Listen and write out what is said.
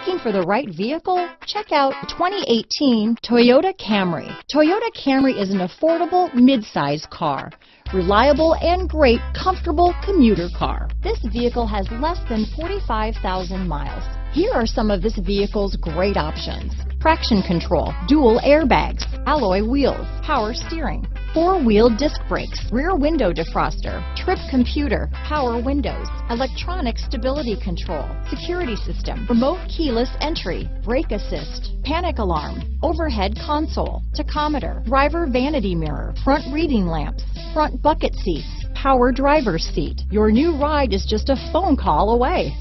Looking for the right vehicle? Check out 2018 Toyota Camry. Toyota Camry is an affordable mid-size car. Reliable and great comfortable commuter car. This vehicle has less than 45,000 miles. Here are some of this vehicle's great options. Traction control, dual airbags, alloy wheels, power steering, four-wheel disc brakes, rear window defroster, trip computer, power windows, electronic stability control, security system, remote keyless entry, brake assist, panic alarm, overhead console, tachometer, driver vanity mirror, front reading lamps, front bucket seats, power driver's seat. Your new ride is just a phone call away.